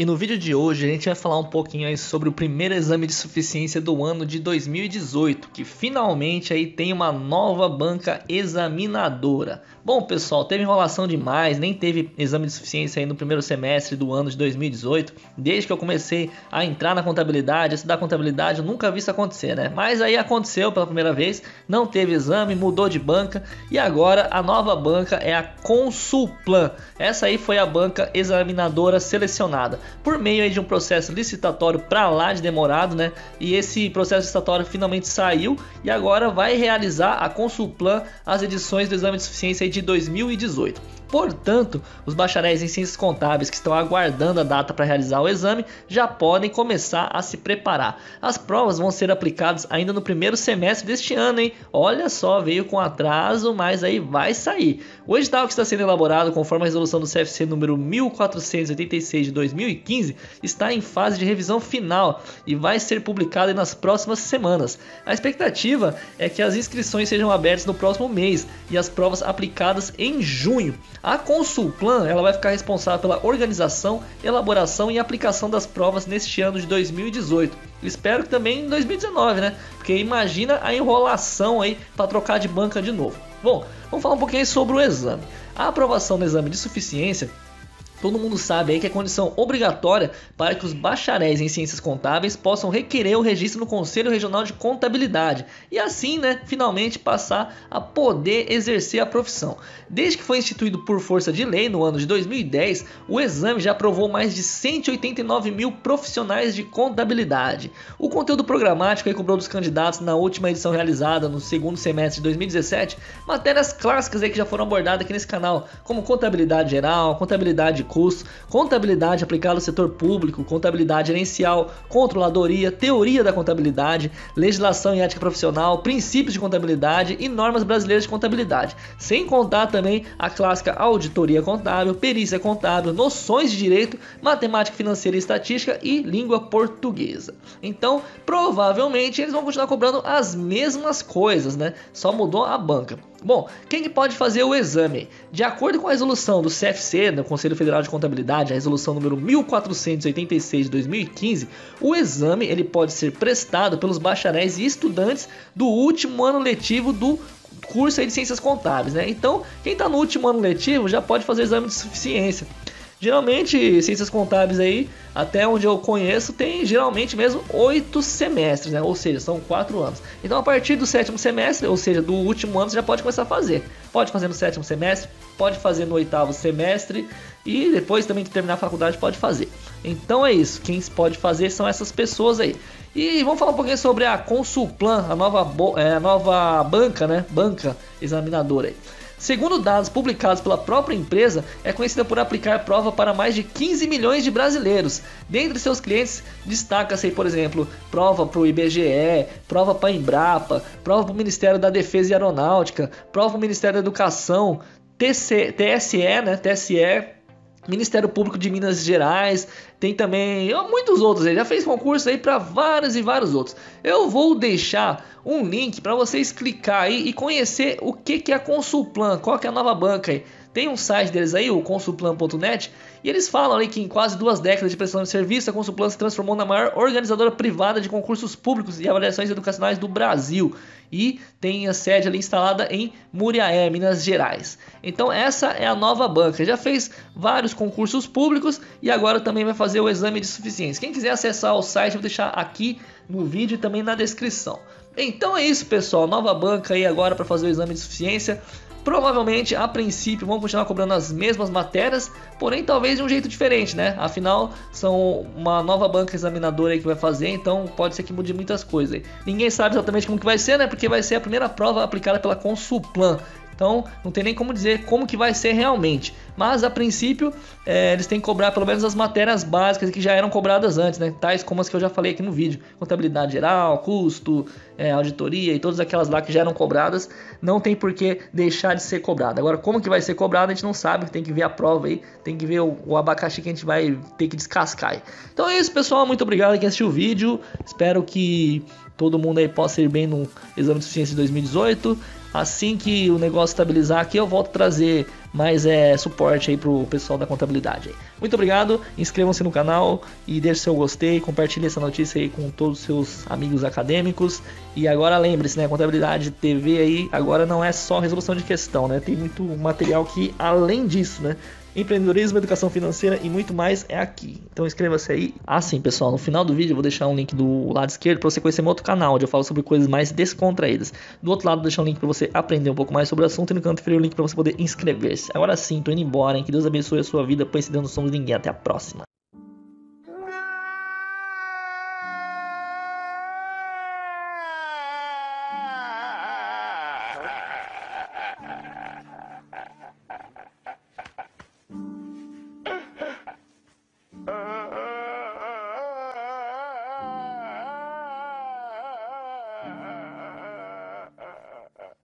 E no vídeo de hoje a gente vai falar um pouquinho aí sobre o primeiro exame de suficiência do ano de 2018, que finalmente aí tem uma nova banca examinadora. Bom, pessoal, teve enrolação demais, nem teve exame de suficiência aí no primeiro semestre do ano de 2018. Desde que eu comecei a entrar na contabilidade, a estudar contabilidade, eu nunca vi isso acontecer, né? Mas aí aconteceu pela primeira vez, não teve exame, mudou de banca e agora a nova banca é a Consulplan. Essa aí foi a banca examinadora selecionada por meio de um processo licitatório para lá de demorado, né? E esse processo licitatório finalmente saiu e agora vai realizar a Consulplan as edições do exame de suficiência de 2018. Portanto, os bacharéis em ciências contábeis que estão aguardando a data para realizar o exame já podem começar a se preparar. As provas vão ser aplicadas ainda no primeiro semestre deste ano, hein? Olha só, veio com atraso, mas aí vai sair. O edital que está sendo elaborado conforme a resolução do CFC número 1486 de 2015 está em fase de revisão final e vai ser publicado nas próximas semanas. A expectativa é que as inscrições sejam abertas no próximo mês e as provas aplicadas em junho. A Consulplan ela vai ficar responsável pela organização, elaboração e aplicação das provas neste ano de 2018. Espero que também em 2019, né? Porque imagina a enrolação aí para trocar de banca de novo. Bom, vamos falar um pouquinho sobre o exame. A aprovação do exame de suficiência Todo mundo sabe aí que é condição obrigatória para que os bacharéis em ciências contábeis possam requerer o registro no Conselho Regional de Contabilidade e assim, né, finalmente passar a poder exercer a profissão. Desde que foi instituído por força de lei no ano de 2010, o exame já aprovou mais de 189 mil profissionais de contabilidade. O conteúdo programático aí cobrou dos candidatos na última edição realizada no segundo semestre de 2017 matérias clássicas aí que já foram abordadas aqui nesse canal, como contabilidade geral, contabilidade custo, contabilidade aplicada ao setor público, contabilidade gerencial, controladoria, teoria da contabilidade, legislação e ética profissional, princípios de contabilidade e normas brasileiras de contabilidade. Sem contar também a clássica auditoria contábil, perícia contábil, noções de direito, matemática financeira e estatística e língua portuguesa. Então, provavelmente eles vão continuar cobrando as mesmas coisas, né? Só mudou a banca. Bom, quem que pode fazer o exame? De acordo com a resolução do CFC, do Conselho Federal de Contabilidade, a resolução número 1486 de 2015, o exame ele pode ser prestado pelos bacharéis e estudantes do último ano letivo do curso de Ciências Contábeis, né? Então, quem está no último ano letivo já pode fazer o exame de suficiência. Geralmente, ciências contábeis aí, até onde eu conheço, tem geralmente mesmo oito semestres, né? Ou seja, são quatro anos. Então, a partir do sétimo semestre, ou seja, do último ano, você já pode começar a fazer. Pode fazer no sétimo semestre, pode fazer no oitavo semestre e depois também de terminar a faculdade pode fazer. Então é isso. Quem pode fazer são essas pessoas aí. E vamos falar um pouquinho sobre a Consulplan, a nova, é, a nova banca, né? Banca examinadora aí. Segundo dados publicados pela própria empresa, é conhecida por aplicar prova para mais de 15 milhões de brasileiros. Dentre seus clientes, destaca-se, por exemplo, prova para o IBGE, prova para a Embrapa, prova para o Ministério da Defesa e Aeronáutica, prova para o Ministério da Educação, TC, TSE, né? TSE Ministério Público de Minas Gerais, tem também muitos outros, ele já fez concurso aí para vários e vários outros. Eu vou deixar um link para vocês clicar aí e conhecer o que, que é a Consulplan, qual que é a nova banca aí. Tem um site deles aí, o consulplan.net, e eles falam ali que em quase duas décadas de prestação de serviço, a Consulplan se transformou na maior organizadora privada de concursos públicos e avaliações educacionais do Brasil e tem a sede ali instalada em Muriaé, Minas Gerais. Então essa é a nova banca. Já fez vários concursos públicos e agora também vai fazer o exame de suficiência. Quem quiser acessar o site, eu vou deixar aqui no vídeo e também na descrição. Então é isso, pessoal. Nova banca aí agora para fazer o exame de suficiência. Provavelmente, a princípio, vão continuar cobrando as mesmas matérias, porém talvez de um jeito diferente, né? Afinal, são uma nova banca examinadora que vai fazer, então pode ser que mude muitas coisas. Aí. Ninguém sabe exatamente como que vai ser, né? Porque vai ser a primeira prova aplicada pela Consulplan. Então não tem nem como dizer como que vai ser realmente. Mas a princípio é, eles têm que cobrar pelo menos as matérias básicas que já eram cobradas antes, né? Tais como as que eu já falei aqui no vídeo: contabilidade geral, custo, é, auditoria e todas aquelas lá que já eram cobradas, não tem por que deixar de ser cobrada. Agora, como que vai ser cobrado, a gente não sabe, tem que ver a prova aí, tem que ver o, o abacaxi que a gente vai ter que descascar. Aí. Então é isso, pessoal. Muito obrigado quem assistiu o vídeo. Espero que todo mundo aí possa ir bem no exame de suficiência de 2018. Assim que o negócio estabilizar aqui, eu volto a trazer mais é, suporte aí pro pessoal da contabilidade. Muito obrigado, inscrevam-se no canal e deixe seu gostei, compartilhe essa notícia aí com todos os seus amigos acadêmicos. E agora lembre-se, né, contabilidade TV aí agora não é só resolução de questão, né? Tem muito material que além disso, né? Empreendedorismo, educação financeira e muito mais é aqui. Então inscreva-se aí. Ah, sim, pessoal, no final do vídeo eu vou deixar um link do lado esquerdo para você conhecer meu outro canal, onde eu falo sobre coisas mais descontraídas. Do outro lado, vou deixar um link para você aprender um pouco mais sobre o assunto e no canto inferior o link para você poder inscrever-se. Agora sim, tô indo embora, hein? Que Deus abençoe a sua vida, pois se Deus não somos ninguém. Até a próxima.